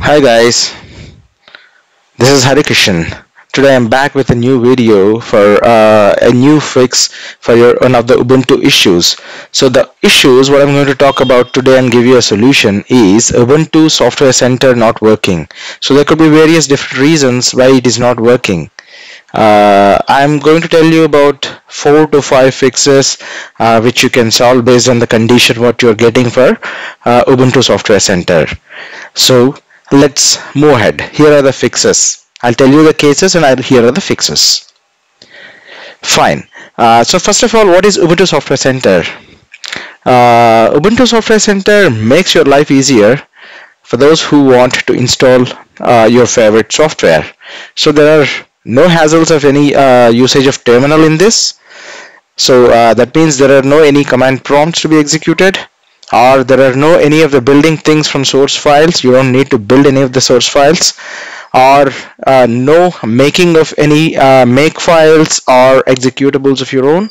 Hi guys, this is Hari Kishan. Today I'm back with a new video for uh, a new fix for your one of the Ubuntu issues. So the issues what I'm going to talk about today and give you a solution is Ubuntu Software Center not working. So there could be various different reasons why it is not working. Uh, I'm going to tell you about four to five fixes uh, which you can solve based on the condition what you're getting for uh, Ubuntu Software Center. So let's move ahead. Here are the fixes. I'll tell you the cases and I'll, here are the fixes. Fine. Uh, so first of all what is Ubuntu Software Center? Uh, Ubuntu Software Center makes your life easier for those who want to install uh, your favorite software. So there are no hassles of any uh, usage of terminal in this. So uh, that means there are no any command prompts to be executed or there are no any of the building things from source files. You don't need to build any of the source files. Or uh, no making of any uh, make files or executables of your own.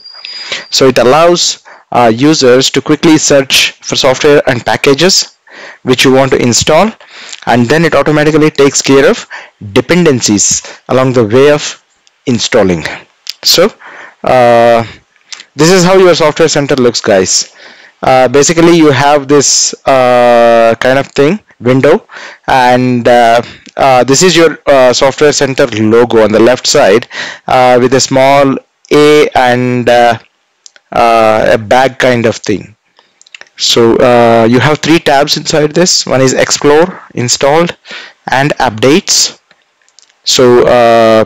So it allows uh, users to quickly search for software and packages which you want to install. And then it automatically takes care of dependencies along the way of installing. So uh, this is how your software center looks guys uh, basically you have this uh, kind of thing window and uh, uh this is your software center logo on the left side with a small a and a bag kind of thing. So you have three tabs inside this. One is explore installed and updates. So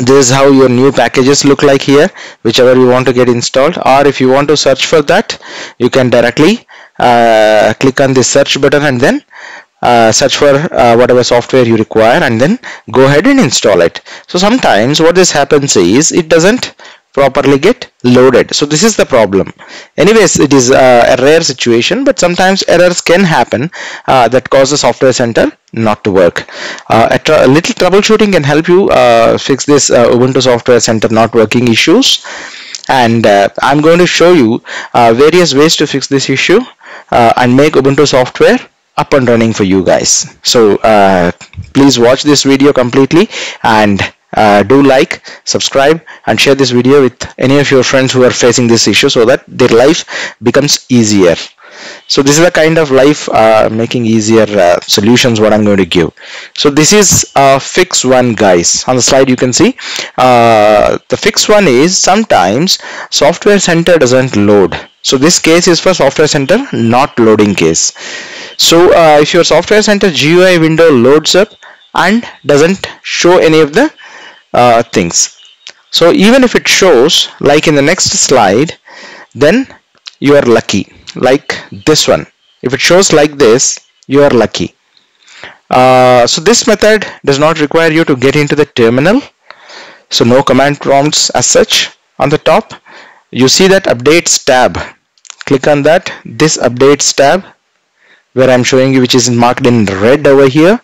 this is how your new packages look like here whichever you want to get installed. Or if you want to search for that you can directly uh, click on the search button and then uh, search for uh, whatever software you require and then go ahead and install it. So sometimes what this happens is it doesn't properly get loaded. So this is the problem. Anyways it is uh, a rare situation but sometimes errors can happen uh, that cause the software center not to work. Uh, a, a, little troubleshooting can help you uh, fix this uh, ubuntu software center not working issues. And uh, i'm going to show you various ways to fix this issue and make ubuntu software up and running for you guys. So please watch this video completely and uh, do like subscribe and share this video with any of your friends who are facing this issue so that their life becomes easier. So this is the kind of life uh, making easier uh, solutions what I'm going to give. So this is uh, fix one guys. On the slide you can see uh, the fix one is sometimes software center doesn't load. So this case is for software center not loading case. So uh, if your software center GUI window loads up and doesn't show any of the uh, things. So even if it shows like in the next slide then you are lucky. Like this one. If it shows like this you are lucky. Uh, so this method does not require you to get into the terminal. So no command prompts as such. On the top you see that updates tab. Click on that. This updates tab where I'm showing you which is marked in red over here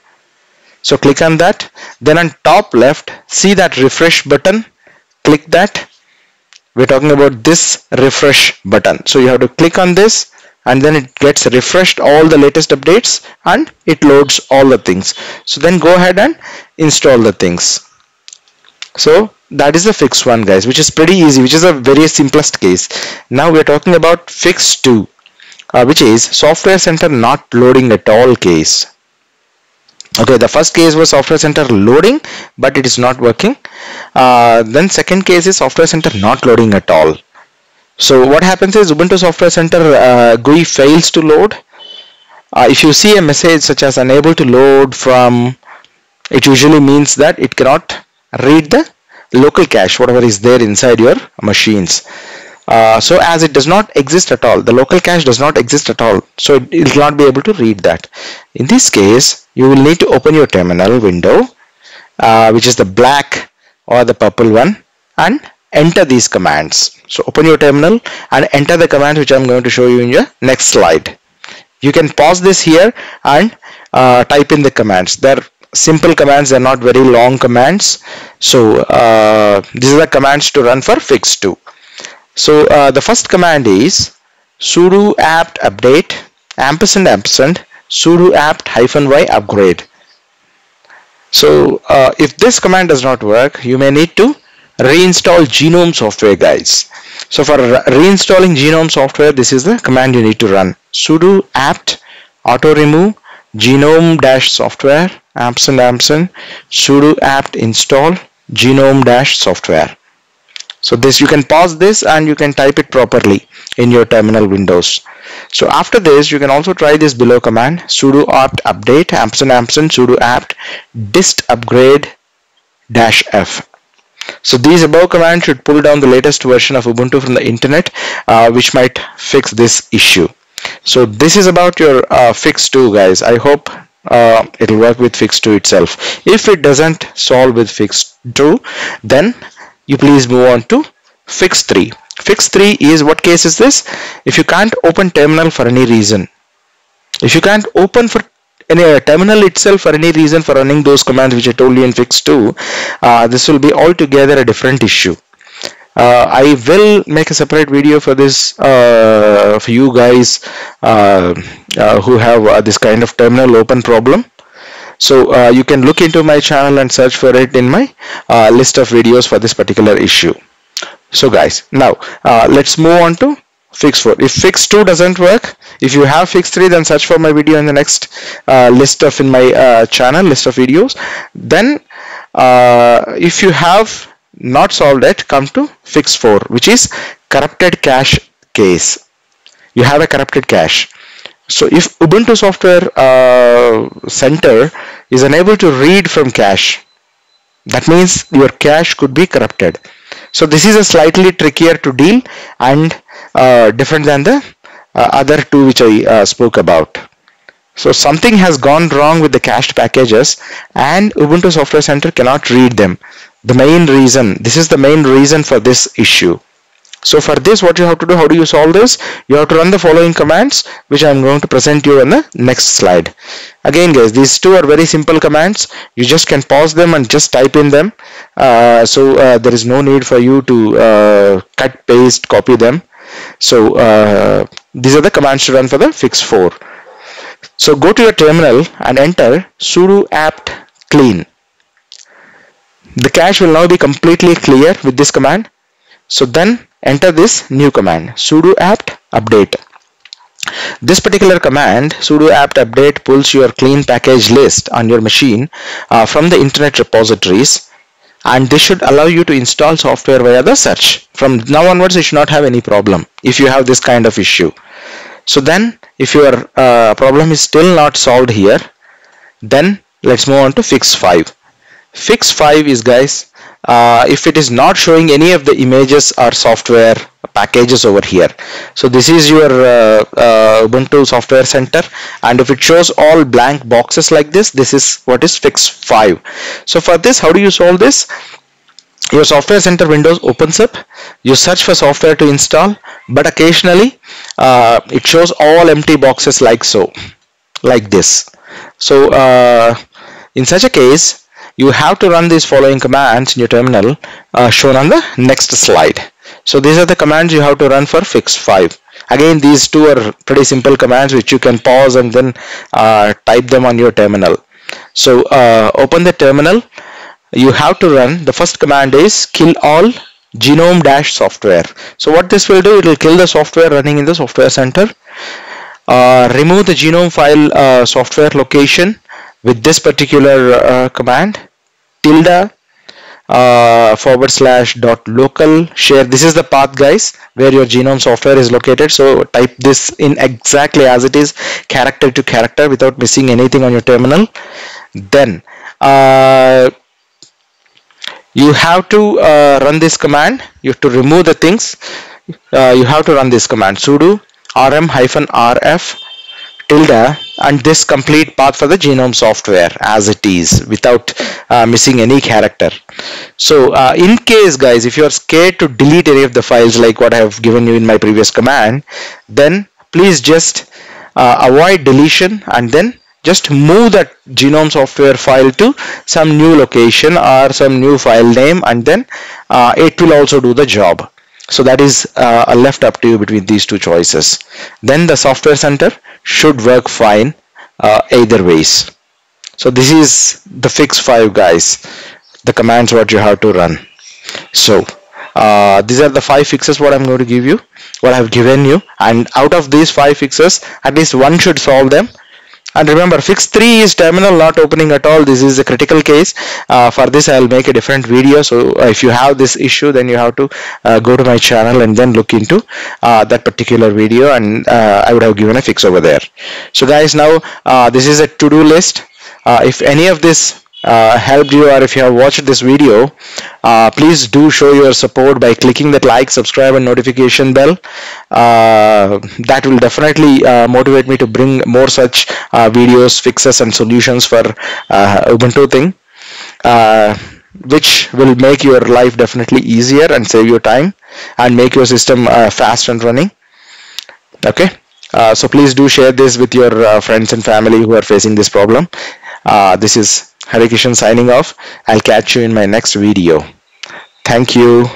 so click on that. Then on top left see that refresh button. Click that. We're talking about this refresh button. So you have to click on this and then it gets refreshed all the latest updates and it loads all the things. So then go ahead and install the things. So that is the fix one guys which is pretty easy which is a very simplest case. Now we're talking about fix two uh, which is software center not loading at all case okay the first case was software center loading but it is not working. Uh, then second case is software center not loading at all. So what happens is ubuntu software center uh, gui fails to load. Uh, if you see a message such as unable to load from it usually means that it cannot read the local cache whatever is there inside your machines uh, so as it does not exist at all the local cache does not exist at all so it will not be able to read that. In this case you will need to open your terminal window uh, which is the black or the purple one and enter these commands. So open your terminal and enter the commands which I'm going to show you in your next slide. You can pause this here and uh, type in the commands. They're simple commands they're not very long commands. So uh, these are the commands to run for fix2 so uh, the first command is sudo apt update ampersand ampersand sudo apt hyphen y upgrade. So uh, if this command does not work you may need to reinstall GNOME software guys. So for reinstalling GNOME software this is the command you need to run. sudo apt auto remove GNOME dash software ampersand ampersand sudo apt install GNOME dash software so this you can pause this and you can type it properly in your terminal windows. So after this you can also try this below command sudo apt update ampersand ampersand sudo apt dist upgrade dash f. So these above commands should pull down the latest version of Ubuntu from the internet uh, which might fix this issue. So this is about your uh, fix 2 guys. I hope uh, it'll work with fix 2 itself. If it doesn't solve with fix 2 then you please move on to fix 3 fix 3 is what case is this? If you can't open terminal for any reason if you can't open for any uh, terminal itself for any reason for running those commands which I told you in fix 2 uh, this will be altogether a different issue. Uh, I will make a separate video for this uh, for you guys uh, uh, who have this kind of terminal open problem so uh, you can look into my channel and search for it in my uh, list of videos for this particular issue. So guys now uh, let's move on to fix 4 if fix 2 doesn't work if you have fix 3 then search for my video in the next uh, list of in my uh, channel list of videos. Then uh, if you have not solved it come to fix 4 which is corrupted cache case. You have a corrupted cache so if Ubuntu Software uh, Center is unable to read from cache, that means your cache could be corrupted. So this is a slightly trickier to deal and uh, different than the uh, other two which I uh, spoke about. So something has gone wrong with the cached packages and Ubuntu Software Center cannot read them. The main reason, this is the main reason for this issue. So for this what you have to do, how do you solve this? You have to run the following commands which I am going to present you in the next slide. Again guys, these two are very simple commands. You just can pause them and just type in them. Uh, so uh, there is no need for you to uh, cut, paste, copy them. So uh, these are the commands to run for the fix 4. So go to your terminal and enter sudo apt clean. The cache will now be completely clear with this command. So then enter this new command sudo apt update. This particular command sudo apt update pulls your clean package list on your machine uh, from the internet repositories and this should allow you to install software via the search. From now onwards you should not have any problem if you have this kind of issue. So then if your uh, problem is still not solved here then let's move on to fix 5 fix 5 is guys uh, if it is not showing any of the images or software packages over here. So this is your uh, uh, Ubuntu software center. And if it shows all blank boxes like this this is what is fix 5 so for this how do you solve this? Your software center windows opens up. You search for software to install. But occasionally uh, it shows all empty boxes like so like this. So uh, in such a case you have to run these following commands in your terminal uh, shown on the next slide. So these are the commands you have to run for fix 5 again these two are pretty simple commands which you can pause and then uh, type them on your terminal. So uh, open the terminal. You have to run. The first command is kill all GNOME dash software so what this will do it will kill the software running in the software center. Uh, remove the GNOME file uh, software location with this particular uh, command tilde uh, forward slash dot local. Share this is the path guys where your GNOME software is located. So type this in exactly as it is character to character without missing anything on your terminal. Then uh, you have to uh, run this command. You have to remove the things. Uh, you have to run this command sudo rm hyphen rf tilde and this complete path for the GNOME software as it is without uh, missing any character. So uh, in case guys if you are scared to delete any of the files like what I have given you in my previous command then please just uh, avoid deletion and then just move that GNOME software file to some new location or some new file name and then uh, it will also do the job so that is uh, left up to you between these two choices. Then the software center should work fine uh, either ways. So this is the fix 5 guys the commands what you have to run. So uh, these are the five fixes what I'm going to give you what I've given you and out of these five fixes at least one should solve them and remember fix 3 is terminal not opening at all. This is a critical case. Uh, for this I'll make a different video. So uh, if you have this issue then you have to uh, go to my channel and then look into uh, that particular video. And uh, I would have given a fix over there. So guys now uh, this is a to-do list. If any of this uh, helped you or if you have watched this video uh, please do show your support by clicking that like subscribe and notification bell. Uh, that will definitely uh, motivate me to bring more such uh, videos fixes and solutions for uh, Ubuntu thing which will make your life definitely easier and save your time and make your system fast and running. Okay? So please do share this with your friends and family who are facing this problem. This is Hari Kishan signing off. I'll catch you in my next video. Thank you.